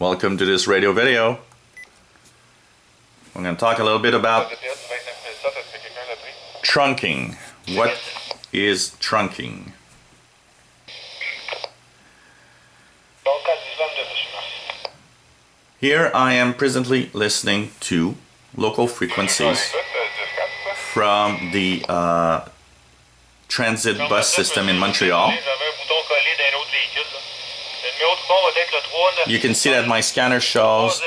Welcome to this radio video. I'm going to talk a little bit about trunking. What is trunking? Here I am presently listening to local frequencies from the uh, transit bus system in Montreal. You can see that my scanner shows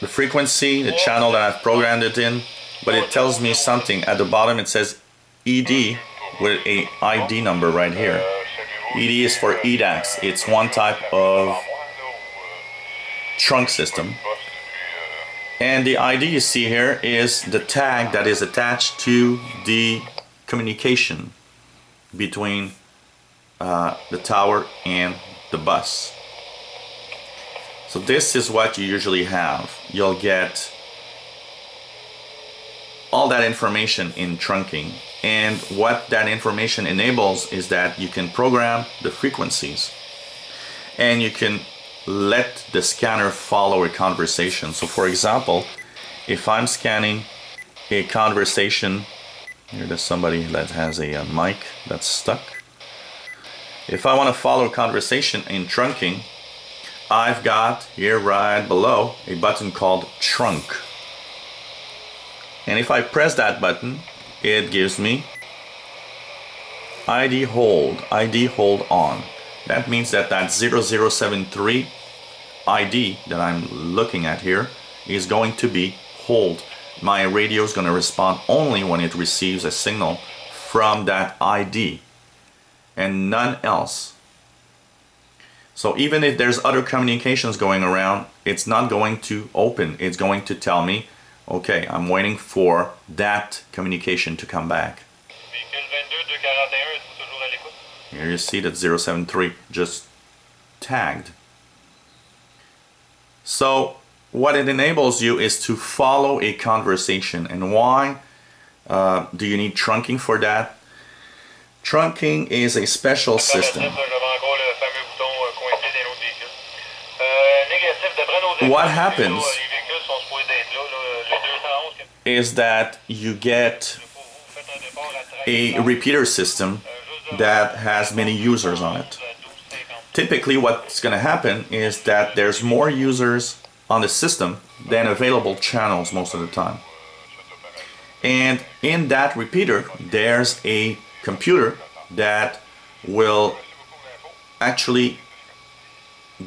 the frequency, the channel that I've programmed it in, but it tells me something. At the bottom it says ED with a ID number right here. ED is for EDACS. It's one type of trunk system. And the ID you see here is the tag that is attached to the communication between uh, the tower and the bus. So this is what you usually have. You'll get all that information in trunking and what that information enables is that you can program the frequencies and you can let the scanner follow a conversation. So for example, if I'm scanning a conversation, here there's somebody that has a, a mic that's stuck. If I want to follow a conversation in trunking, I've got here right below a button called trunk. And if I press that button, it gives me ID hold, ID hold on. That means that that 0073 ID that I'm looking at here is going to be hold. My radio is going to respond only when it receives a signal from that ID and none else. So even if there's other communications going around, it's not going to open. It's going to tell me, okay, I'm waiting for that communication to come back. Here you see that 073 just tagged. So what it enables you is to follow a conversation. And why uh, do you need trunking for that? Trunking is a special system. What happens is that you get a repeater system that has many users on it typically what's going to happen is that there's more users on the system than available channels most of the time. And in that repeater, there's a computer that will actually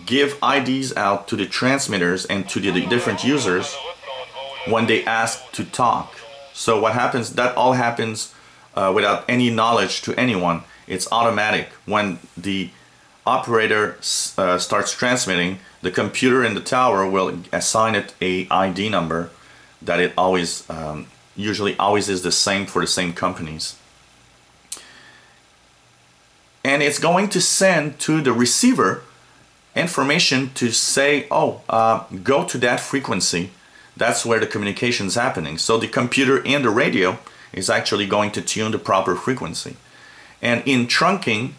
give IDs out to the transmitters and to the different users when they ask to talk. So what happens, that all happens uh, without any knowledge to anyone. It's automatic. When the operator uh, starts transmitting, the computer in the tower will assign it a ID number that it always, um, usually always is the same for the same companies. And it's going to send to the receiver information to say, oh, uh, go to that frequency. That's where the communication is happening. So the computer and the radio is actually going to tune the proper frequency. And in trunking,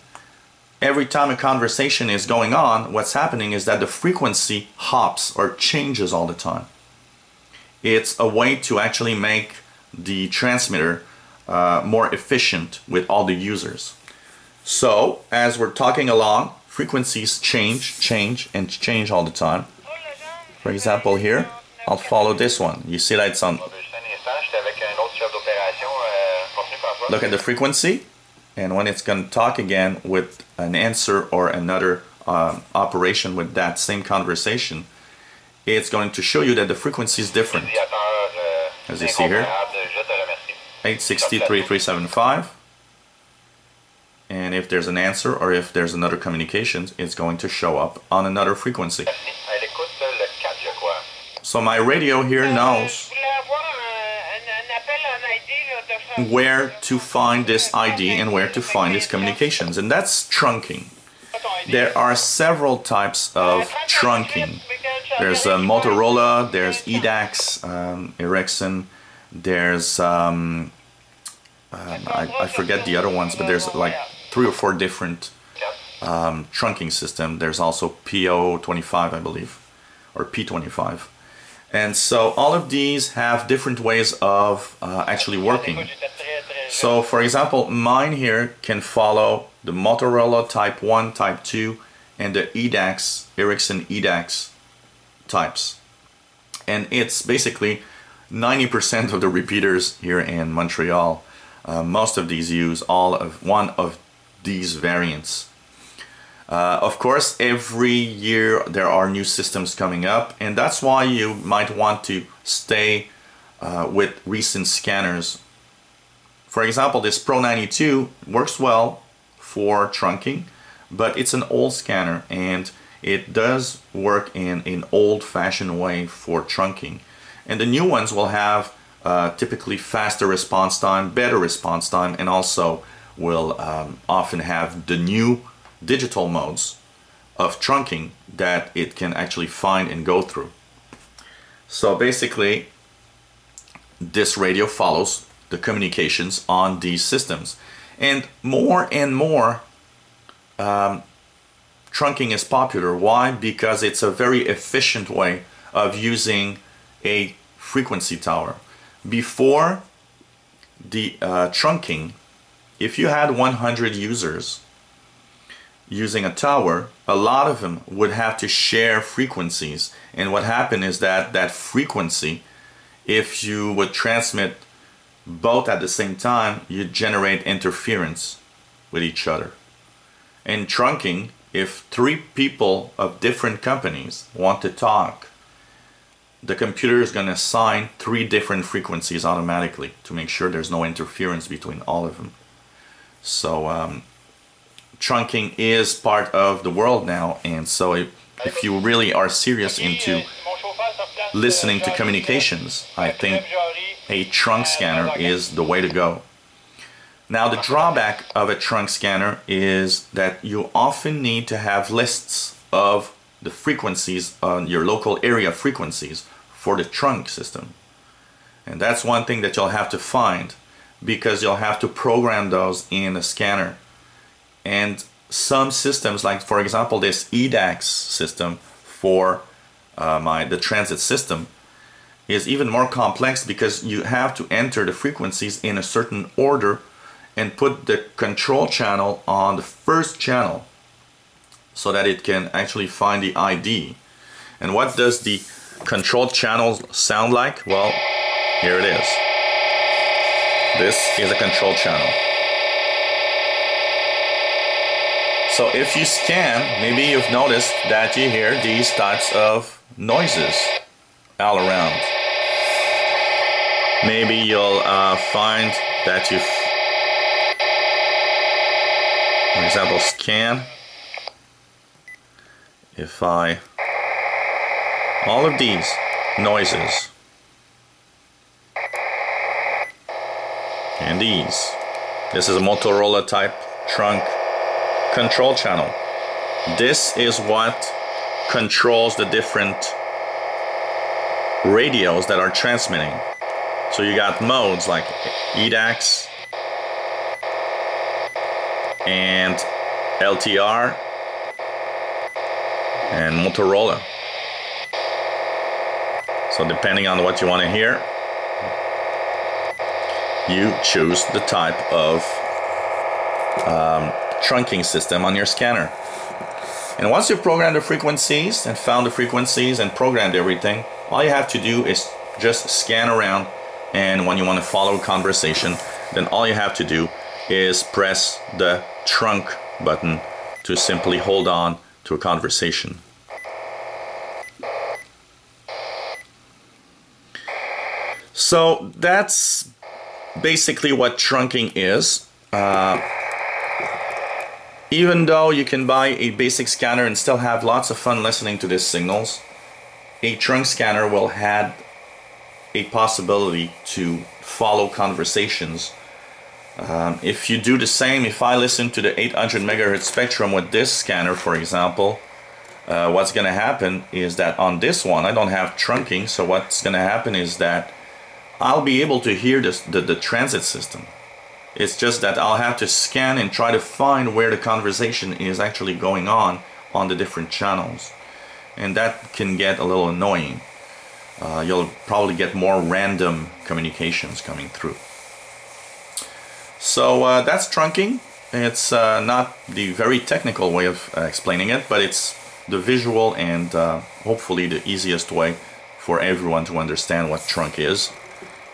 every time a conversation is going on, what's happening is that the frequency hops or changes all the time. It's a way to actually make the transmitter uh, more efficient with all the users. So, as we're talking along, frequencies change, change, and change all the time. For example, here, I'll follow this one. You see that it's on. Look at the frequency and when it's going to talk again with an answer or another um, operation with that same conversation, it's going to show you that the frequency is different. As you see here, 863375. And if there's an answer or if there's another communication, it's going to show up on another frequency. So my radio here knows where to find this ID and where to find these communications and that's trunking. There are several types of trunking. There's uh, Motorola, there's EDACS, um, Ericsson, there's um, um, I, I, forget the other ones, but there's like three or four different um, trunking system. There's also PO25, I believe. or P25. And so all of these have different ways of uh, actually working. So for example, mine here can follow the Motorola Type 1, Type 2, and the EDACS, Ericsson EDACS types. And it's basically 90% of the repeaters here in Montreal. Uh, most of these use all of one of these variants. Uh, of course, every year there are new systems coming up, and that's why you might want to stay uh, with recent scanners. For example, this Pro 92 works well for trunking, but it's an old scanner and it does work in an old-fashioned way for trunking. And the new ones will have uh, typically faster response time, better response time, and also will um, often have the new digital modes of trunking that it can actually find and go through. So basically, this radio follows the communications on these systems. And more and more um, trunking is popular. Why? Because it's a very efficient way of using a frequency tower. Before the uh, trunking, if you had 100 users using a tower, a lot of them would have to share frequencies. And what happened is that that frequency, if you would transmit both at the same time, you generate interference with each other. In trunking, if three people of different companies want to talk, the computer is going to assign three different frequencies automatically to make sure there's no interference between all of them. So um, trunking is part of the world now, and so if, if you really are serious into listening to communications, I think a trunk scanner is the way to go. Now the drawback of a trunk scanner is that you often need to have lists of the frequencies on your local area frequencies for the trunk system. And that's one thing that you'll have to find because you'll have to program those in a scanner. And some systems, like for example this EDACS system for uh, my the transit system, is even more complex because you have to enter the frequencies in a certain order and put the control channel on the first channel so that it can actually find the ID. And what does the control channel sound like? Well, here it is. This is a control channel. So if you scan, maybe you've noticed that you hear these types of noises all around. Maybe you'll uh, find that you for example scan if I all of these noises and these this is a Motorola type trunk control channel. This is what controls the different radios that are transmitting. So you got modes like EDACS and LTR and Motorola. So depending on what you want to hear, you choose the type of um, trunking system on your scanner. And once you've programmed the frequencies and found the frequencies and programmed everything, all you have to do is just scan around and when you want to follow a conversation, then all you have to do is press the trunk button to simply hold on to a conversation. So that's basically what trunking is. Uh, even though you can buy a basic scanner and still have lots of fun listening to these signals, a trunk scanner will have a possibility to follow conversations um, if you do the same, if I listen to the 800 megahertz spectrum with this scanner, for example, uh, what's going to happen is that on this one, I don't have trunking, so what's going to happen is that I'll be able to hear this, the, the transit system. It's just that I'll have to scan and try to find where the conversation is actually going on on the different channels. and that can get a little annoying. Uh, you'll probably get more random communications coming through. So uh, that's trunking. It's uh, not the very technical way of uh, explaining it, but it's the visual and uh, hopefully the easiest way for everyone to understand what trunk is.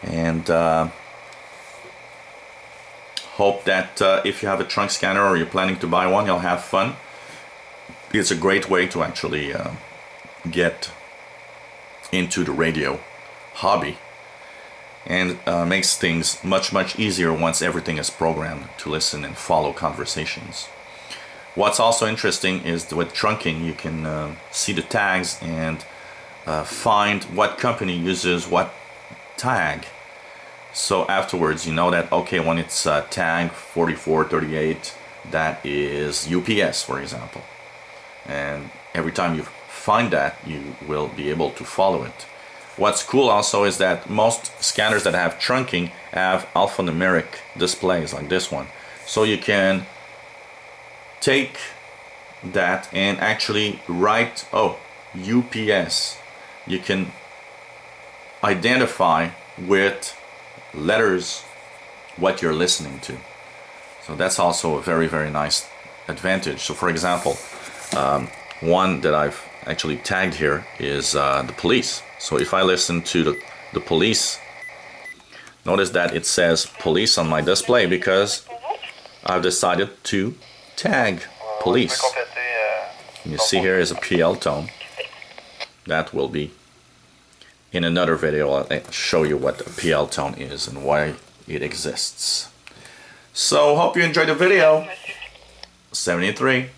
And uh, hope that uh, if you have a trunk scanner or you're planning to buy one, you'll have fun. It's a great way to actually uh, get into the radio hobby and uh, makes things much much easier once everything is programmed to listen and follow conversations. What's also interesting is with trunking you can uh, see the tags and uh, find what company uses what tag. So afterwards you know that okay when it's uh, tag 4438 that is UPS for example. And every time you find that you will be able to follow it. What's cool also is that most scanners that have trunking have alphanumeric displays like this one. So you can take that and actually write oh UPS you can identify with letters what you're listening to so that's also a very very nice advantage so for example um, one that I've actually tagged here is uh, the police so if I listen to the, the police notice that it says police on my display because I've decided to tag police. You see here is a PL tone. That will be in another video. I'll show you what a PL tone is and why it exists. So hope you enjoyed the video. 73.